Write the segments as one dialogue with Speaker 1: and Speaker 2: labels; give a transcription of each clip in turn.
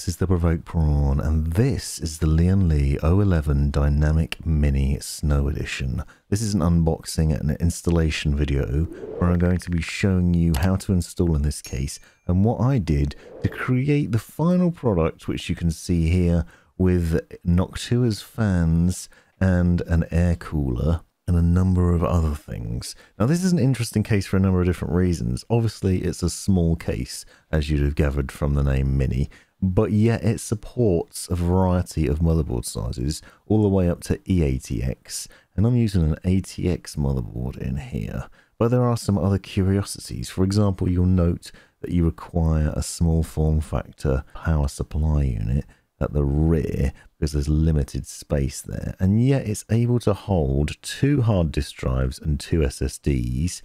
Speaker 1: this is the Provoked Prawn, and this is the Lian Li O11 Dynamic Mini Snow Edition. This is an unboxing and an installation video where I'm going to be showing you how to install in this case and what I did to create the final product which you can see here with Noctua's fans and an air cooler and a number of other things. Now, this is an interesting case for a number of different reasons. Obviously, it's a small case, as you'd have gathered from the name Mini, but yet it supports a variety of motherboard sizes, all the way up to E-ATX, and I'm using an ATX motherboard in here. But there are some other curiosities. For example, you'll note that you require a small form factor power supply unit at the rear because there's limited space there. And yet it's able to hold two hard disk drives and two SSDs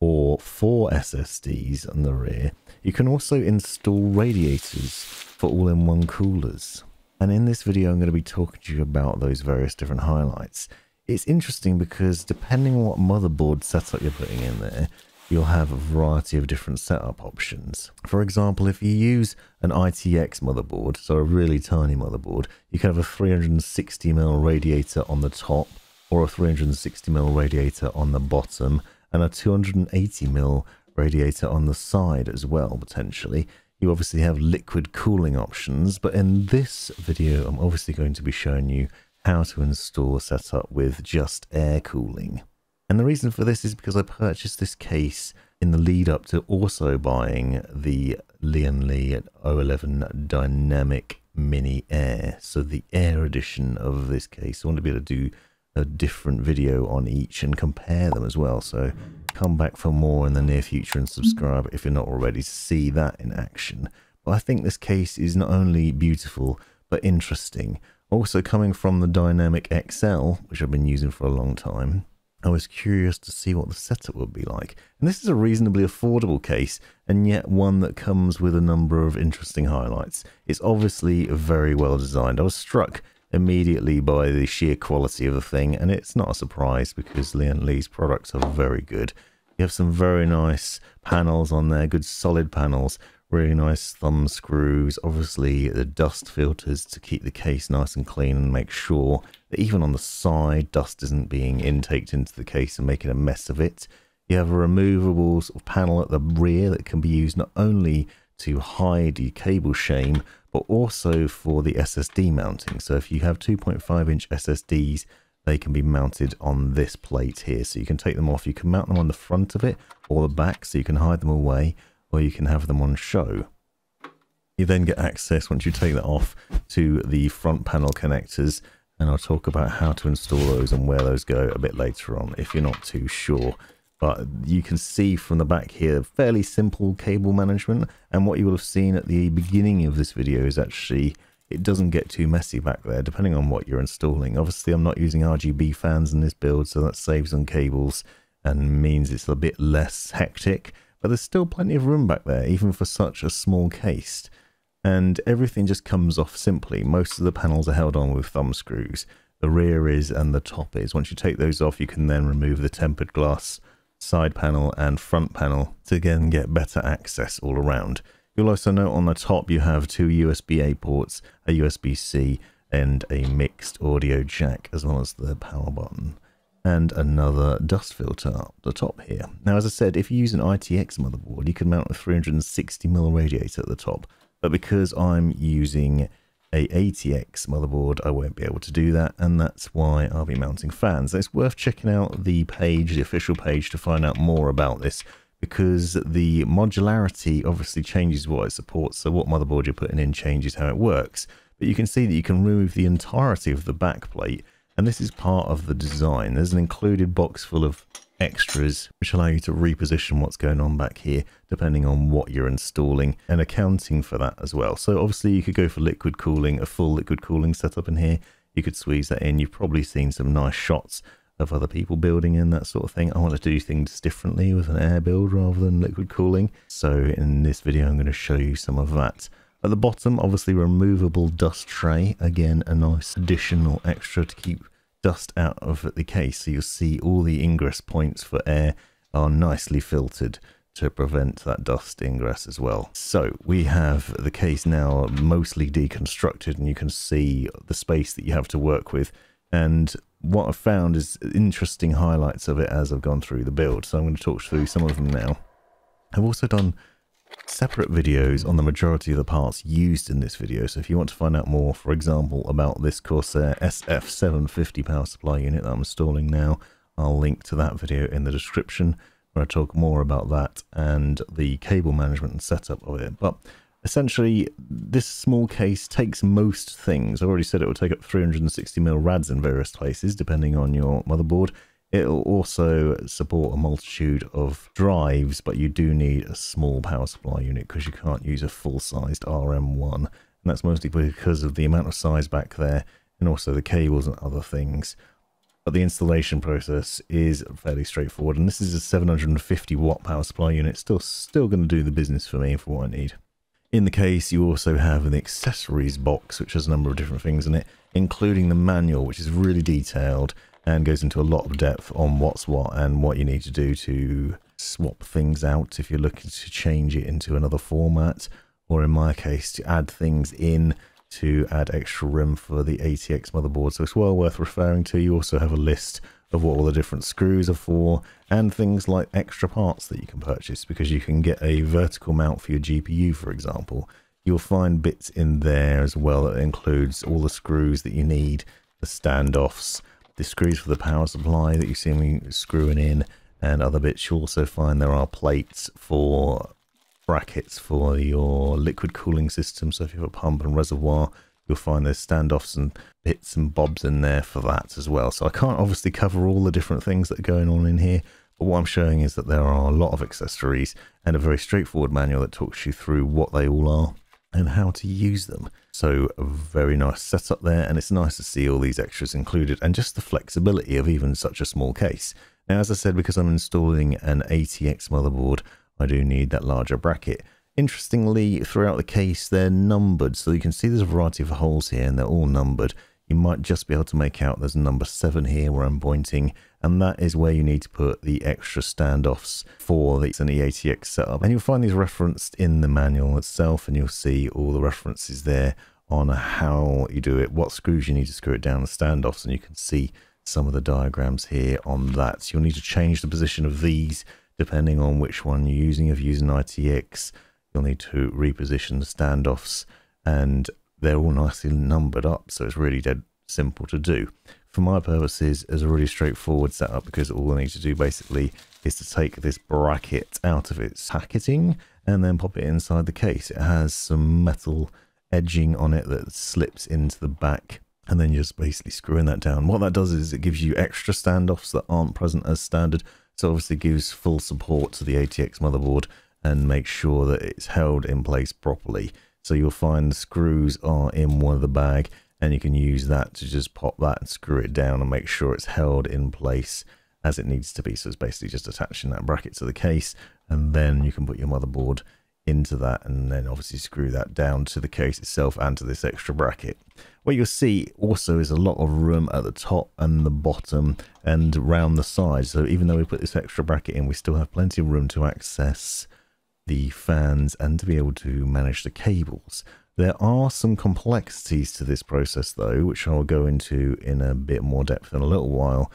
Speaker 1: or four SSDs on the rear. You can also install radiators for all-in-one coolers. And in this video, I'm going to be talking to you about those various different highlights. It's interesting because depending on what motherboard setup you're putting in there, you'll have a variety of different setup options. For example, if you use an ITX motherboard, so a really tiny motherboard, you can have a 360mm radiator on the top or a 360mm radiator on the bottom and a 280mm radiator on the side as well, potentially. You obviously have liquid cooling options, but in this video, I'm obviously going to be showing you how to install setup with just air cooling. And the reason for this is because I purchased this case in the lead up to also buying the Lian Li O11 Dynamic Mini Air. So the Air edition of this case. I want to be able to do a different video on each and compare them as well. So come back for more in the near future and subscribe if you're not already to see that in action. But I think this case is not only beautiful, but interesting. Also coming from the Dynamic XL, which I've been using for a long time, I was curious to see what the setup would be like. And this is a reasonably affordable case, and yet one that comes with a number of interesting highlights. It's obviously very well designed. I was struck immediately by the sheer quality of the thing, and it's not a surprise because Lian Li's products are very good. You have some very nice panels on there, good solid panels, really nice thumb screws, obviously the dust filters to keep the case nice and clean and make sure that even on the side dust isn't being intaked into the case and making a mess of it. You have a removable sort of panel at the rear that can be used not only to hide the cable shame but also for the SSD mounting. So if you have 2.5 inch SSDs they can be mounted on this plate here. So you can take them off, you can mount them on the front of it or the back so you can hide them away or you can have them on show. You then get access once you take that off to the front panel connectors and I'll talk about how to install those and where those go a bit later on if you're not too sure. But you can see from the back here, fairly simple cable management. And what you will have seen at the beginning of this video is actually it doesn't get too messy back there, depending on what you're installing. Obviously, I'm not using RGB fans in this build, so that saves on cables and means it's a bit less hectic but there's still plenty of room back there, even for such a small case. And everything just comes off simply. Most of the panels are held on with thumb screws. The rear is and the top is. Once you take those off, you can then remove the tempered glass side panel and front panel to again get better access all around. You'll also note on the top you have two USB-A ports, a USB-C and a mixed audio jack as well as the power button and another dust filter up the top here. Now, as I said, if you use an ITX motherboard, you can mount a 360mm radiator at the top, but because I'm using a ATX motherboard, I won't be able to do that, and that's why I'll be mounting fans. It's worth checking out the page, the official page, to find out more about this, because the modularity obviously changes what it supports, so what motherboard you're putting in changes how it works. But you can see that you can remove the entirety of the back plate and this is part of the design. There's an included box full of extras which allow you to reposition what's going on back here depending on what you're installing and accounting for that as well. So obviously you could go for liquid cooling, a full liquid cooling setup in here. You could squeeze that in. You've probably seen some nice shots of other people building in that sort of thing. I want to do things differently with an air build rather than liquid cooling. So in this video I'm going to show you some of that. At the bottom, obviously removable dust tray. Again, a nice additional extra to keep dust out of the case. So you'll see all the ingress points for air are nicely filtered to prevent that dust ingress as well. So we have the case now mostly deconstructed and you can see the space that you have to work with. And what I've found is interesting highlights of it as I've gone through the build. So I'm going to talk through some of them now. I've also done separate videos on the majority of the parts used in this video. So if you want to find out more, for example, about this Corsair SF750 power supply unit that I'm installing now, I'll link to that video in the description where I talk more about that and the cable management and setup of it. But essentially, this small case takes most things. I've already said it will take up 360mm RADs in various places, depending on your motherboard. It'll also support a multitude of drives, but you do need a small power supply unit because you can't use a full-sized RM1. And that's mostly because of the amount of size back there and also the cables and other things. But the installation process is fairly straightforward. And this is a 750 watt power supply unit. Still, still going to do the business for me for what I need. In the case, you also have an accessories box, which has a number of different things in it, including the manual, which is really detailed and goes into a lot of depth on what's what and what you need to do to swap things out if you're looking to change it into another format. Or in my case to add things in to add extra room for the ATX motherboard. So it's well worth referring to. You also have a list of what all the different screws are for and things like extra parts that you can purchase because you can get a vertical mount for your GPU for example. You'll find bits in there as well that includes all the screws that you need the standoffs the screws for the power supply that you see me screwing in and other bits. You'll also find there are plates for brackets for your liquid cooling system. So if you have a pump and reservoir, you'll find there's standoffs and bits and bobs in there for that as well. So I can't obviously cover all the different things that are going on in here, but what I'm showing is that there are a lot of accessories and a very straightforward manual that talks you through what they all are and how to use them. So a very nice setup there and it's nice to see all these extras included and just the flexibility of even such a small case. Now as I said because I'm installing an ATX motherboard I do need that larger bracket. Interestingly throughout the case they're numbered so you can see there's a variety of holes here and they're all numbered you might just be able to make out there's a number 7 here where I'm pointing and that is where you need to put the extra standoffs for the ATX setup and you'll find these referenced in the manual itself and you'll see all the references there on how you do it, what screws you need to screw it down the standoffs and you can see some of the diagrams here on that. You'll need to change the position of these depending on which one you're using. If you're using ITX, you'll need to reposition the standoffs and they're all nicely numbered up, so it's really dead simple to do. For my purposes, it's a really straightforward setup because all I need to do basically is to take this bracket out of its packeting and then pop it inside the case. It has some metal edging on it that slips into the back and then just basically screwing that down. What that does is it gives you extra standoffs that aren't present as standard. So obviously gives full support to the ATX motherboard and makes sure that it's held in place properly. So you'll find the screws are in one of the bag and you can use that to just pop that and screw it down and make sure it's held in place as it needs to be. So it's basically just attaching that bracket to the case and then you can put your motherboard into that and then obviously screw that down to the case itself and to this extra bracket. What you'll see also is a lot of room at the top and the bottom and round the sides. So even though we put this extra bracket in, we still have plenty of room to access the fans and to be able to manage the cables. There are some complexities to this process though, which I'll go into in a bit more depth in a little while.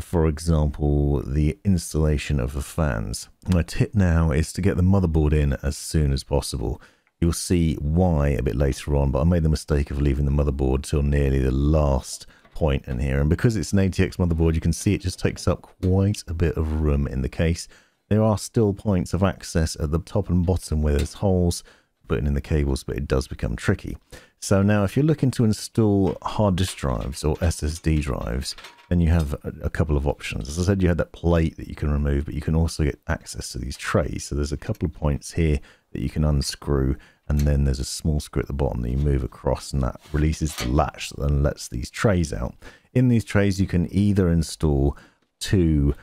Speaker 1: For example, the installation of the fans. My tip now is to get the motherboard in as soon as possible. You'll see why a bit later on, but I made the mistake of leaving the motherboard till nearly the last point in here. And because it's an ATX motherboard, you can see it just takes up quite a bit of room in the case. There are still points of access at the top and bottom where there's holes putting in the cables, but it does become tricky. So now if you're looking to install hard disk drives or SSD drives, then you have a, couple of options. As I said, you had that plate that you can remove, but you can also get access to these trays. So there's a couple of points here that you can unscrew, and then there's a small screw at the bottom that you move across, and that releases the latch that then lets these trays out. In these trays, you can either install two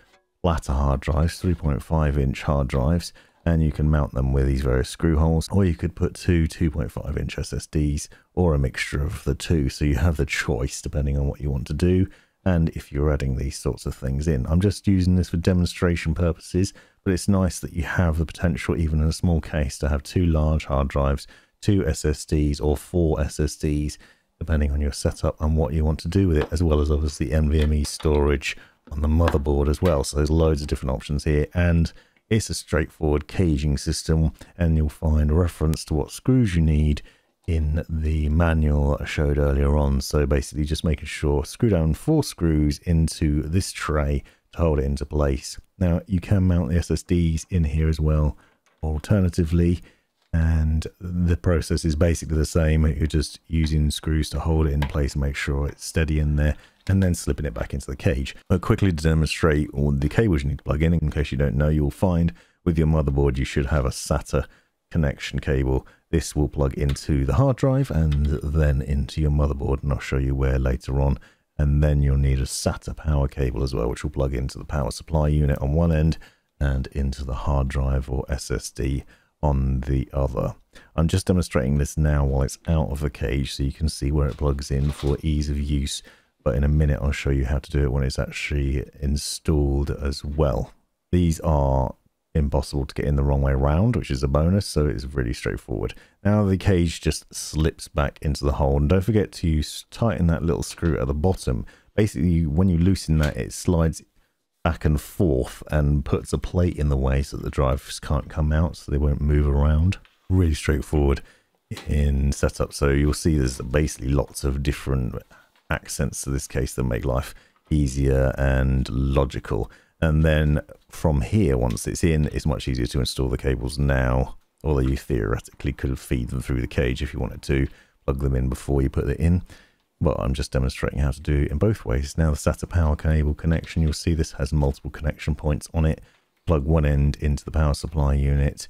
Speaker 1: flatter hard drives, 3.5 inch hard drives, and you can mount them with these various screw holes, or you could put two 2.5 inch SSDs or a mixture of the two. So you have the choice depending on what you want to do and if you're adding these sorts of things in. I'm just using this for demonstration purposes, but it's nice that you have the potential, even in a small case, to have two large hard drives, two SSDs or four SSDs, depending on your setup and what you want to do with it, as well as obviously NVMe storage on the motherboard as well. So there's loads of different options here and it's a straightforward caging system and you'll find reference to what screws you need in the manual I showed earlier on. So basically just making sure screw down four screws into this tray to hold it into place. Now you can mount the SSDs in here as well. Alternatively, and the process is basically the same. You're just using screws to hold it in place and make sure it's steady in there and then slipping it back into the cage. But quickly to demonstrate all the cables you need to plug in, in case you don't know, you'll find with your motherboard you should have a SATA connection cable. This will plug into the hard drive and then into your motherboard and I'll show you where later on. And then you'll need a SATA power cable as well, which will plug into the power supply unit on one end and into the hard drive or SSD on the other. I'm just demonstrating this now while it's out of the cage so you can see where it plugs in for ease of use but in a minute I'll show you how to do it when it's actually installed as well. These are impossible to get in the wrong way around, which is a bonus, so it's really straightforward. Now the cage just slips back into the hole, and don't forget to tighten that little screw at the bottom. Basically, when you loosen that, it slides back and forth and puts a plate in the way so that the drives can't come out, so they won't move around. Really straightforward in setup, so you'll see there's basically lots of different accents to this case that make life easier and logical. And then from here, once it's in, it's much easier to install the cables now, although you theoretically could feed them through the cage if you wanted to, plug them in before you put it in. But I'm just demonstrating how to do it in both ways. Now the SATA power cable connection, you'll see this has multiple connection points on it. Plug one end into the power supply unit,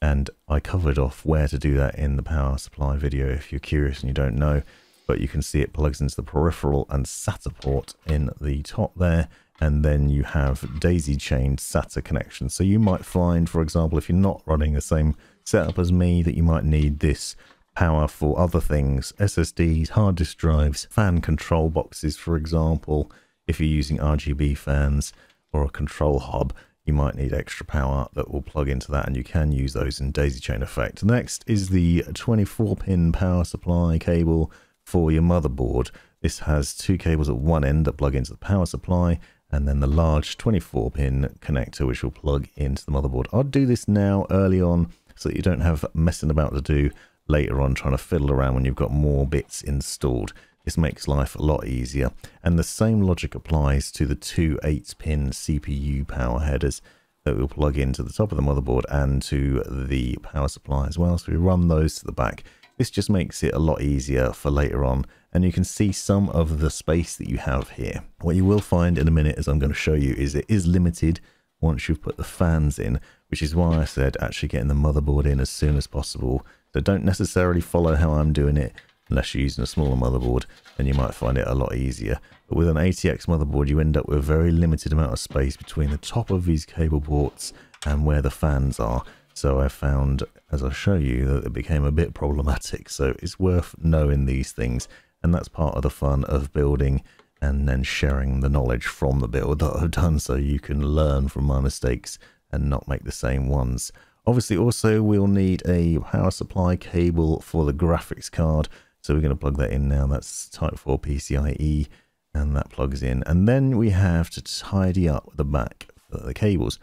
Speaker 1: and I covered off where to do that in the power supply video if you're curious and you don't know but you can see it plugs into the peripheral and SATA port in the top there and then you have daisy chained SATA connections. So you might find, for example, if you're not running the same setup as me, that you might need this power for other things, SSDs, hard disk drives, fan control boxes, for example. If you're using RGB fans or a control hub, you might need extra power that will plug into that and you can use those in daisy chain effect. Next is the 24 pin power supply cable for your motherboard. This has two cables at one end that plug into the power supply and then the large 24 pin connector which will plug into the motherboard. I'll do this now early on so that you don't have messing about to do later on trying to fiddle around when you've got more bits installed. This makes life a lot easier. And the same logic applies to the two 8-pin CPU power headers that will plug into the top of the motherboard and to the power supply as well. So we run those to the back. This just makes it a lot easier for later on and you can see some of the space that you have here. What you will find in a minute as I'm going to show you is it is limited once you've put the fans in, which is why I said actually getting the motherboard in as soon as possible. So don't necessarily follow how I'm doing it unless you're using a smaller motherboard, then you might find it a lot easier. But with an ATX motherboard, you end up with a very limited amount of space between the top of these cable ports and where the fans are. So I found, as I show you, that it became a bit problematic. So it's worth knowing these things. And that's part of the fun of building and then sharing the knowledge from the build that I've done so you can learn from my mistakes and not make the same ones. Obviously also we'll need a power supply cable for the graphics card. So we're going to plug that in now. That's type 4 PCIe and that plugs in. And then we have to tidy up the back for the cables.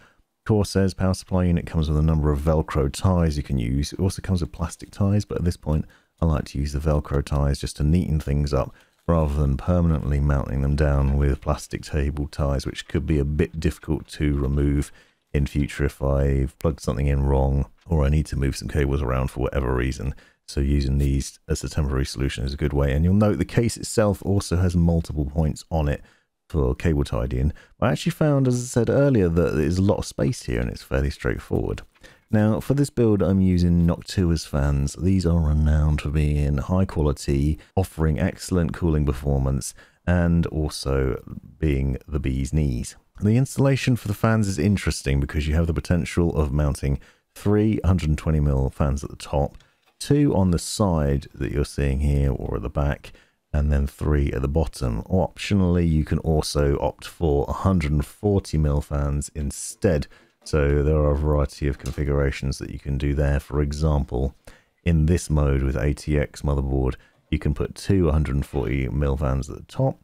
Speaker 1: Corsair's power supply unit comes with a number of Velcro ties you can use. It also comes with plastic ties, but at this point I like to use the Velcro ties just to neaten things up rather than permanently mounting them down with plastic table ties, which could be a bit difficult to remove in future if I've plugged something in wrong or I need to move some cables around for whatever reason. So using these as a temporary solution is a good way. And you'll note the case itself also has multiple points on it for cable tidying. I actually found, as I said earlier, that there's a lot of space here and it's fairly straightforward. Now, for this build, I'm using Noctua's fans. These are renowned for being high quality, offering excellent cooling performance, and also being the bee's knees. The installation for the fans is interesting because you have the potential of mounting three 120mm fans at the top, two on the side that you're seeing here or at the back, and then three at the bottom. Optionally, you can also opt for 140 mil fans instead. So there are a variety of configurations that you can do there. For example, in this mode with ATX motherboard, you can put two 140 mil fans at the top,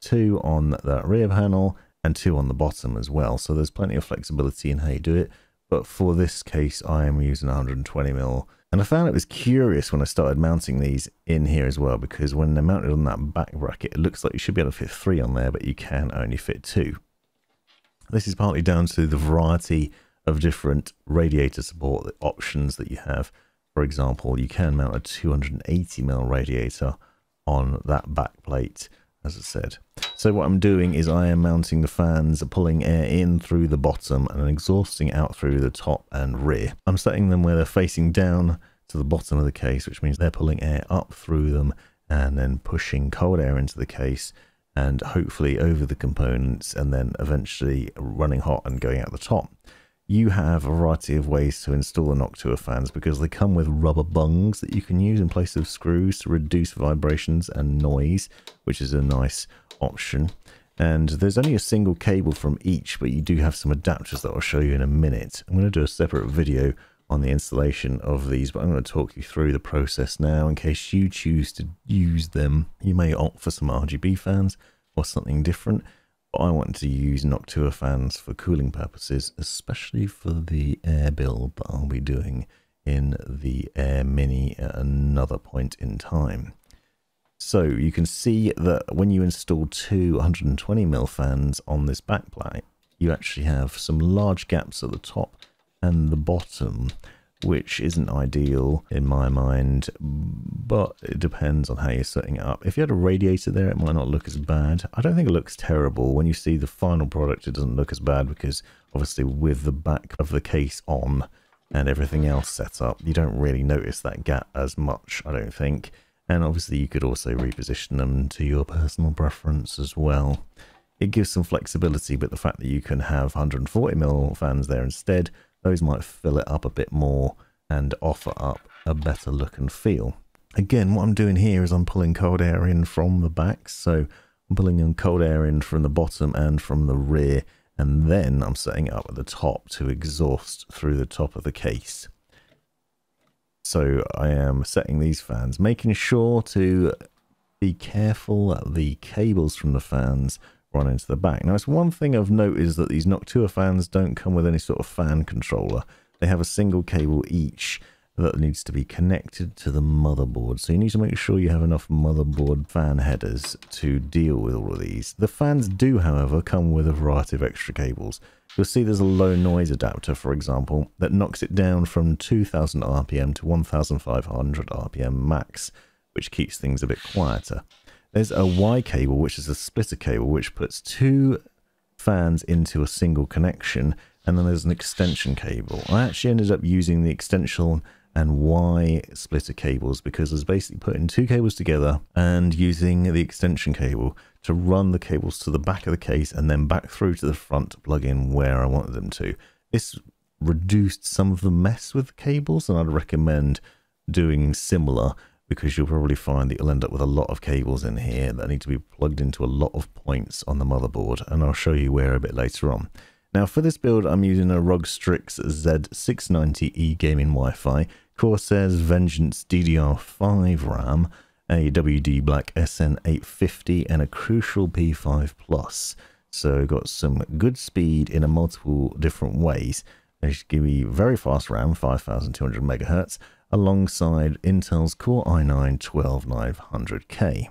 Speaker 1: two on that rear panel, and two on the bottom as well. So there's plenty of flexibility in how you do it. But for this case, I am using 120 mil. And I found it was curious when I started mounting these in here as well, because when they're mounted on that back bracket, it looks like you should be able to fit three on there, but you can only fit two. This is partly down to the variety of different radiator support options that you have. For example, you can mount a 280mm radiator on that back plate, as I said. So what I'm doing is I am mounting the fans, pulling air in through the bottom and exhausting out through the top and rear. I'm setting them where they're facing down to the bottom of the case, which means they're pulling air up through them and then pushing cold air into the case and hopefully over the components and then eventually running hot and going out the top you have a variety of ways to install the Noctua fans because they come with rubber bungs that you can use in place of screws to reduce vibrations and noise, which is a nice option. And there's only a single cable from each, but you do have some adapters that I'll show you in a minute. I'm going to do a separate video on the installation of these, but I'm going to talk you through the process now in case you choose to use them. You may opt for some RGB fans or something different. I want to use Noctua fans for cooling purposes, especially for the air build that I'll be doing in the Air Mini at another point in time. So you can see that when you install two 120mm fans on this backplate, you actually have some large gaps at the top and the bottom which isn't ideal in my mind, but it depends on how you're setting it up. If you had a radiator there, it might not look as bad. I don't think it looks terrible. When you see the final product, it doesn't look as bad because obviously with the back of the case on and everything else set up, you don't really notice that gap as much, I don't think. And obviously you could also reposition them to your personal preference as well. It gives some flexibility, but the fact that you can have 140mm fans there instead those might fill it up a bit more and offer up a better look and feel. Again, what I'm doing here is I'm pulling cold air in from the back, so I'm pulling in cold air in from the bottom and from the rear, and then I'm setting it up at the top to exhaust through the top of the case. So I am setting these fans, making sure to be careful that the cables from the fans run into the back. Now, it's one thing I've noticed that these Noctua fans don't come with any sort of fan controller. They have a single cable each that needs to be connected to the motherboard. So you need to make sure you have enough motherboard fan headers to deal with all of these. The fans do, however, come with a variety of extra cables. You'll see there's a low noise adapter, for example, that knocks it down from 2000 RPM to 1500 RPM max, which keeps things a bit quieter. There's a Y cable, which is a splitter cable, which puts two fans into a single connection, and then there's an extension cable. I actually ended up using the extension and Y splitter cables because I was basically putting two cables together and using the extension cable to run the cables to the back of the case and then back through to the front to plug in where I wanted them to. This reduced some of the mess with the cables and I'd recommend doing similar because you'll probably find that you'll end up with a lot of cables in here that need to be plugged into a lot of points on the motherboard and I'll show you where a bit later on. Now for this build I'm using a ROG Strix Z690E gaming Wi-Fi, Corsair's Vengeance DDR5 RAM, a WD Black SN850 and a Crucial P5 Plus. So got some good speed in a multiple different ways. They should give me very fast RAM, 5200 megahertz, alongside Intel's Core i9-12900K.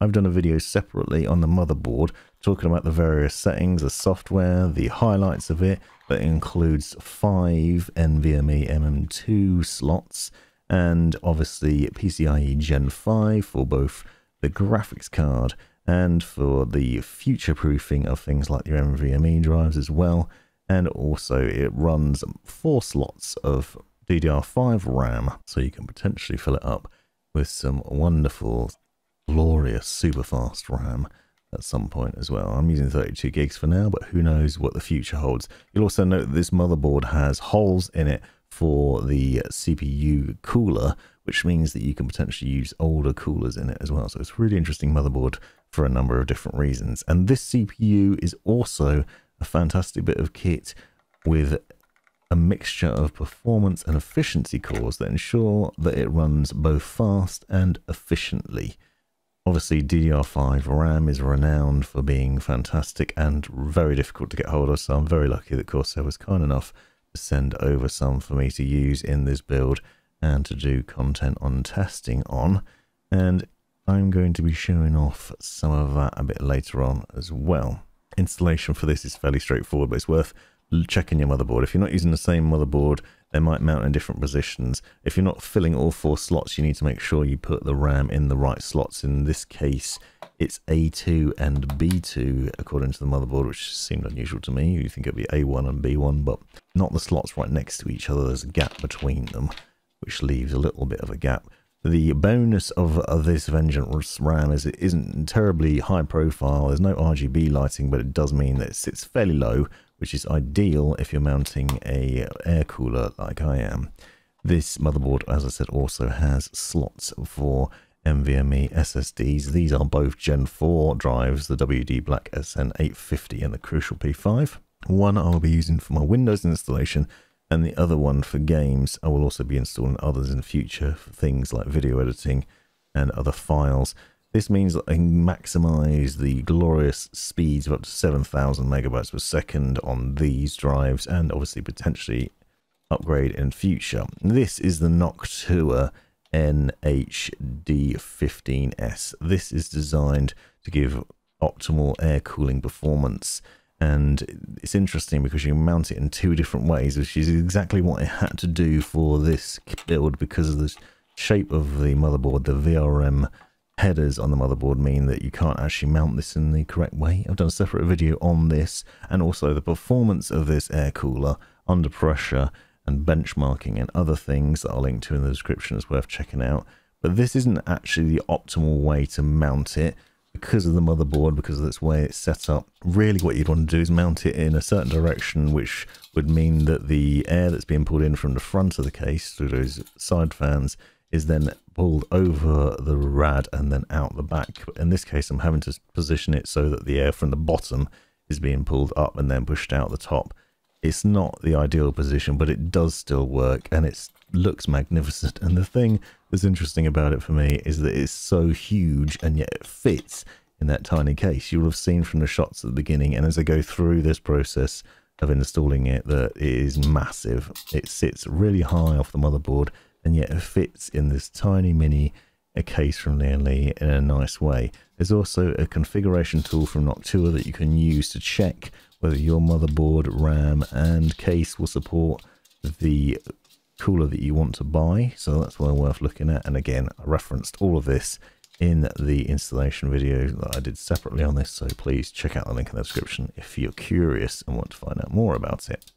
Speaker 1: I've done a video separately on the motherboard talking about the various settings, the software, the highlights of it that includes five NVMe MM2 slots and obviously PCIe Gen 5 for both the graphics card and for the future proofing of things like your NVMe drives as well. And also it runs four slots of DDR5 RAM, so you can potentially fill it up with some wonderful, glorious, super fast RAM at some point as well. I'm using 32 gigs for now, but who knows what the future holds. You'll also note that this motherboard has holes in it for the CPU cooler, which means that you can potentially use older coolers in it as well. So it's a really interesting motherboard for a number of different reasons. And this CPU is also a fantastic bit of kit with a mixture of performance and efficiency cores that ensure that it runs both fast and efficiently. Obviously, DDR5 RAM is renowned for being fantastic and very difficult to get hold of, so I'm very lucky that Corsair was kind enough to send over some for me to use in this build and to do content on testing on. And I'm going to be showing off some of that a bit later on as well. Installation for this is fairly straightforward, but it's worth checking your motherboard. If you're not using the same motherboard they might mount in different positions. If you're not filling all four slots, you need to make sure you put the RAM in the right slots. In this case, it's A2 and B2 according to the motherboard, which seemed unusual to me. You think it'd be A1 and B1, but not the slots right next to each other. There's a gap between them, which leaves a little bit of a gap. The bonus of, this Vengeance RAM is it isn't terribly high profile. There's no RGB lighting, but it does mean that it sits fairly low, which is ideal if you're mounting a air cooler like I am. This motherboard, as I said, also has slots for NVMe SSDs. These are both Gen 4 drives, the WD Black SN850 and the Crucial P5. One I will be using for my Windows installation and the other one for games. I will also be installing others in the future for things like video editing and other files. This means that I can maximize the glorious speeds of up to 7,000 megabytes per second on these drives and obviously potentially upgrade in future. This is the Noctua NHD15S. This is designed to give optimal air cooling performance and it's interesting because you mount it in two different ways which is exactly what I had to do for this build because of the shape of the motherboard the VRM headers on the motherboard mean that you can't actually mount this in the correct way. I've done a separate video on this and also the performance of this air cooler under pressure and benchmarking and other things that I'll link to in the description is worth checking out. But this isn't actually the optimal way to mount it because of the motherboard, because of its way it's set up. Really what you'd want to do is mount it in a certain direction, which would mean that the air that's being pulled in from the front of the case through those side fans is then pulled over the rad and then out the back. In this case, I'm having to position it so that the air from the bottom is being pulled up and then pushed out the top. It's not the ideal position, but it does still work and it looks magnificent. And the thing that's interesting about it for me is that it's so huge and yet it fits in that tiny case. You'll have seen from the shots at the beginning and as I go through this process of installing it that it is massive. It sits really high off the motherboard and yet it fits in this tiny mini a case from Lian Li in a nice way. There's also a configuration tool from Noctua that you can use to check whether your motherboard, RAM and case will support the cooler that you want to buy. So that's well worth looking at. And again, I referenced all of this in the installation video that I did separately on this. So please check out the link in the description if you're curious and want to find out more about it.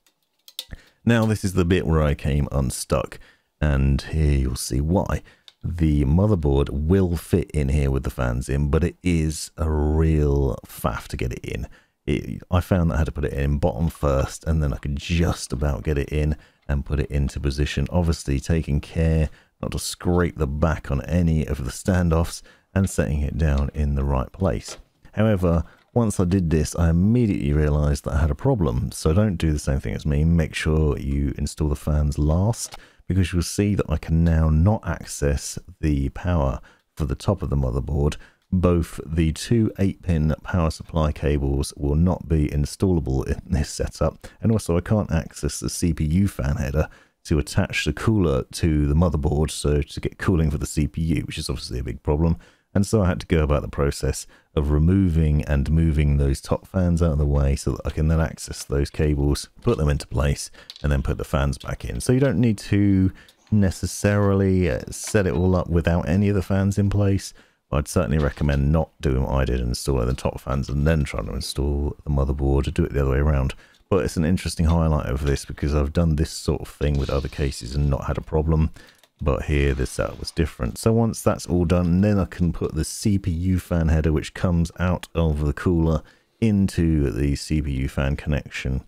Speaker 1: Now, this is the bit where I came unstuck and here you'll see why. The motherboard will fit in here with the fans in, but it is a real faff to get it in. It, I found that I had to put it in bottom first, and then I could just about get it in and put it into position. Obviously, taking care not to scrape the back on any of the standoffs and setting it down in the right place. However, once I did this, I immediately realized that I had a problem. So don't do the same thing as me. Make sure you install the fans last because you'll see that I can now not access the power for the top of the motherboard. Both the two 8-pin power supply cables will not be installable in this setup, and also I can't access the CPU fan header to attach the cooler to the motherboard, so to get cooling for the CPU, which is obviously a big problem. And so I had to go about the process of removing and moving those top fans out of the way so that I can then access those cables, put them into place, and then put the fans back in. So you don't need to necessarily uh, set it all up without any of the fans in place. I'd certainly recommend not doing what I did installing the top fans and then trying to install the motherboard, do it the other way around. But it's an interesting highlight of this because I've done this sort of thing with other cases and not had a problem but here the setup was different. So once that's all done, then I can put the CPU fan header, which comes out of the cooler, into the CPU fan connection.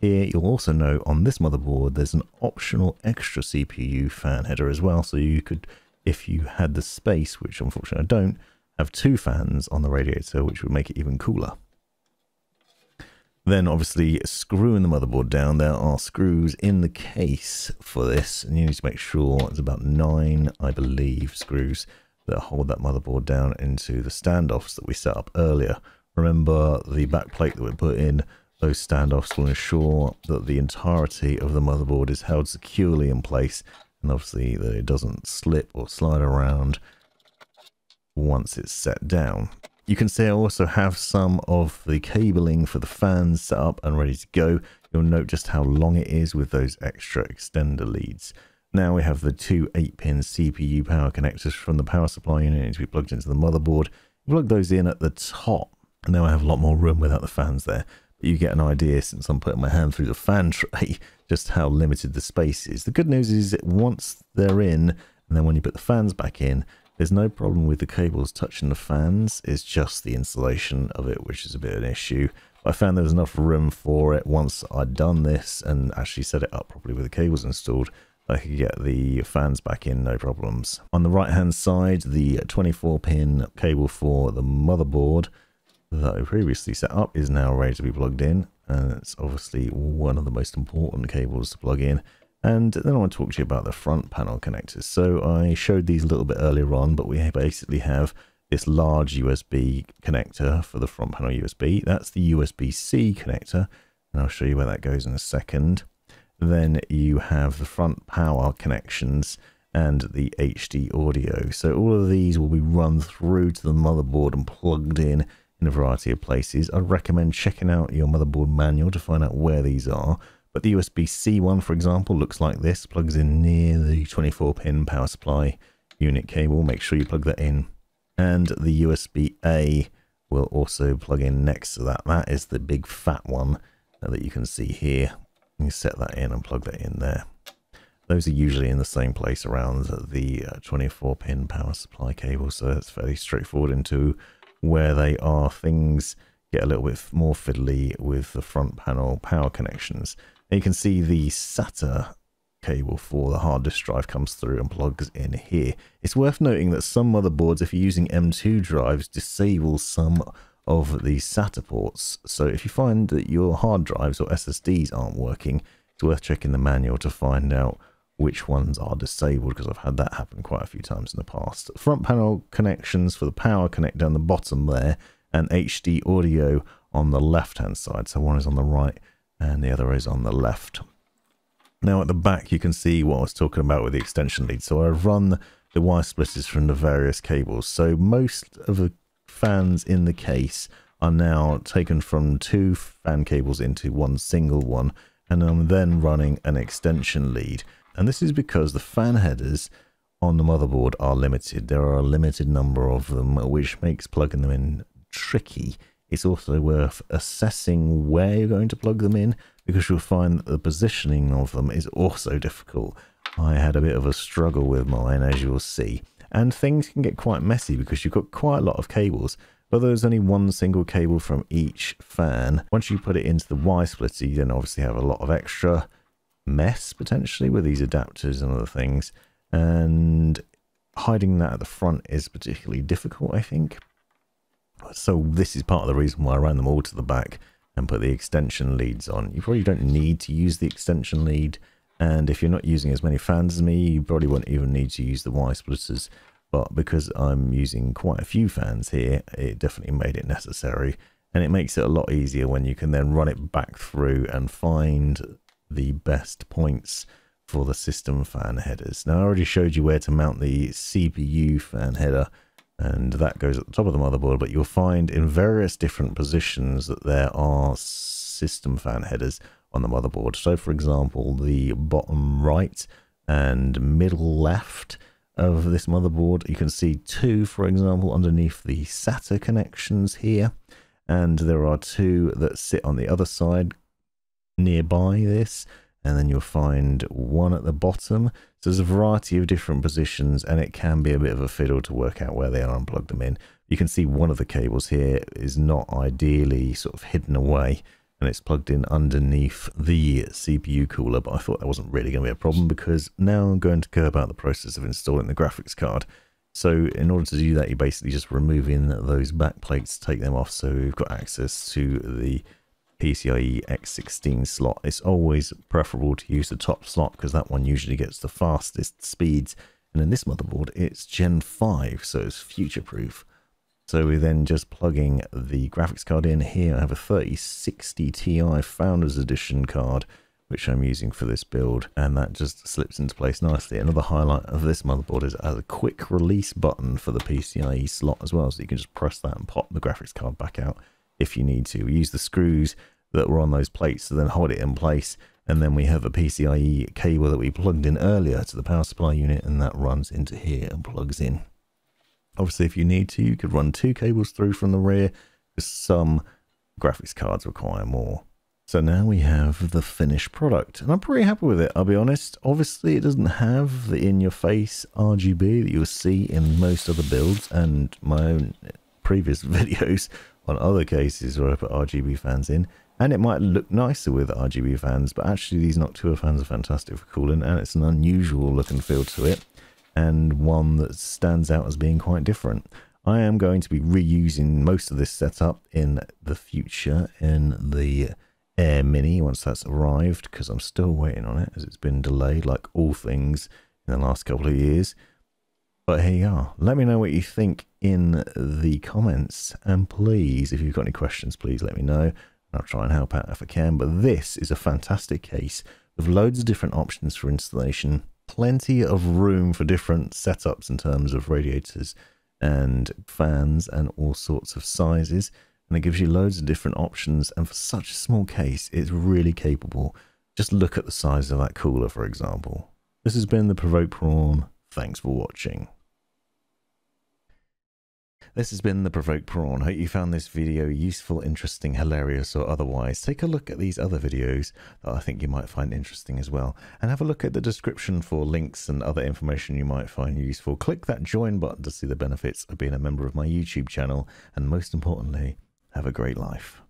Speaker 1: Here you'll also know on this motherboard there's an optional extra CPU fan header as well, so you could, if you had the space, which unfortunately I don't, have two fans on the radiator, which would make it even cooler. Then obviously screwing the motherboard down, there are screws in the case for this and you need to make sure it's about nine, I believe, screws that hold that motherboard down into the standoffs that we set up earlier. Remember the back plate that we put in, those standoffs will ensure that the entirety of the motherboard is held securely in place and obviously that it doesn't slip or slide around once it's set down. You can see I also have some of the cabling for the fans set up and ready to go. You'll note just how long it is with those extra extender leads. Now we have the two 8-pin CPU power connectors from the power supply unit to be plugged into the motherboard. Plug those in at the top. And now I have a lot more room without the fans there. But you get an idea since I'm putting my hand through the fan tray just how limited the space is. The good news is once they're in, and then when you put the fans back in, there's no problem with the cables touching the fans, it's just the installation of it which is a bit of an issue. I found there was enough room for it once I'd done this and actually set it up properly with the cables installed. I could get the fans back in no problems. On the right hand side, the 24 pin cable for the motherboard that I previously set up is now ready to be plugged in and it's obviously one of the most important cables to plug in and then I want to talk to you about the front panel connectors. So I showed these a little bit earlier on, but we basically have this large USB connector for the front panel USB. That's the USB-C connector, and I'll show you where that goes in a second. Then you have the front power connections and the HD audio. So all of these will be run through to the motherboard and plugged in in a variety of places. I'd recommend checking out your motherboard manual to find out where these are. But the USB-C one, for example, looks like this, plugs in near the 24-pin power supply unit cable. Make sure you plug that in. And the USB-A will also plug in next to that. That is the big fat one that you can see here. You set that in and plug that in there. Those are usually in the same place around the 24-pin uh, power supply cable, so it's fairly straightforward into where they are. Things get a little bit more fiddly with the front panel power connections. And you can see the SATA cable for the hard disk drive comes through and plugs in here. It's worth noting that some motherboards, if you're using M2 drives, disable some of the SATA ports. So if you find that your hard drives or SSDs aren't working, it's worth checking the manual to find out which ones are disabled because I've had that happen quite a few times in the past. Front panel connections for the power connect down the bottom there and HD audio on the left hand side. So one is on the right and the other is on the left. Now at the back you can see what I was talking about with the extension lead. So I've run the wire splitters from the various cables. So most of the fans in the case are now taken from two fan cables into one single one and I'm then running an extension lead. And this is because the fan headers on the motherboard are limited. There are a limited number of them, which makes plugging them in tricky. It's also worth assessing where you're going to plug them in because you'll find that the positioning of them is also difficult. I had a bit of a struggle with mine, as you'll see. And things can get quite messy because you've got quite a lot of cables. But there's only one single cable from each fan. Once you put it into the Y splitter, you then obviously have a lot of extra mess potentially with these adapters and other things. And hiding that at the front is particularly difficult, I think. So this is part of the reason why I ran them all to the back and put the extension leads on. You probably don't need to use the extension lead. And if you're not using as many fans as me, you probably won't even need to use the Y splitters. But because I'm using quite a few fans here, it definitely made it necessary. And it makes it a lot easier when you can then run it back through and find the best points for the system fan headers. Now I already showed you where to mount the CPU fan header and that goes at the top of the motherboard but you'll find in various different positions that there are system fan headers on the motherboard. So for example the bottom right and middle left of this motherboard you can see two for example underneath the SATA connections here and there are two that sit on the other side nearby this and then you'll find one at the bottom. So there's a variety of different positions and it can be a bit of a fiddle to work out where they are and plug them in. You can see one of the cables here is not ideally sort of hidden away and it's plugged in underneath the CPU cooler, but I thought that wasn't really going to be a problem because now I'm going to go about the process of installing the graphics card. So in order to do that, you basically just remove in those back plates, take them off so we've got access to the PCIe X16 slot. It's always preferable to use the top slot because that one usually gets the fastest speeds. And in this motherboard, it's Gen 5, so it's future-proof. So we're then just plugging the graphics card in here. I have a 3060 Ti Founders Edition card, which I'm using for this build, and that just slips into place nicely. Another highlight of this motherboard is it has a quick release button for the PCIe slot as well, so you can just press that and pop the graphics card back out if you need to. We use the screws that were on those plates to then hold it in place, and then we have a PCIe cable that we plugged in earlier to the power supply unit, and that runs into here and plugs in. Obviously, if you need to, you could run two cables through from the rear, because some graphics cards require more. So now we have the finished product, and I'm pretty happy with it, I'll be honest. Obviously, it doesn't have the in-your-face RGB that you'll see in most other builds, and my own previous videos on other cases where I put RGB fans in. And it might look nicer with RGB fans, but actually these Noctua fans are fantastic for cooling, and it's an unusual look and feel to it and one that stands out as being quite different. I am going to be reusing most of this setup in the future in the Air Mini once that's arrived because I'm still waiting on it as it's been delayed like all things in the last couple of years. But here you are. Let me know what you think in the comments and please, if you've got any questions, please let me know. I'll try and help out if I can. But this is a fantastic case with loads of different options for installation plenty of room for different setups in terms of radiators and fans and all sorts of sizes. And it gives you loads of different options. And for such a small case, it's really capable. Just look at the size of that cooler, for example. This has been the Provoked Prawn. Thanks for watching. This has been The Provoked Prawn. Hope you found this video useful, interesting, hilarious, or otherwise. Take a look at these other videos that I think you might find interesting as well. And have a look at the description for links and other information you might find useful. Click that join button to see the benefits of being a member of my YouTube channel. And most importantly, have a great life.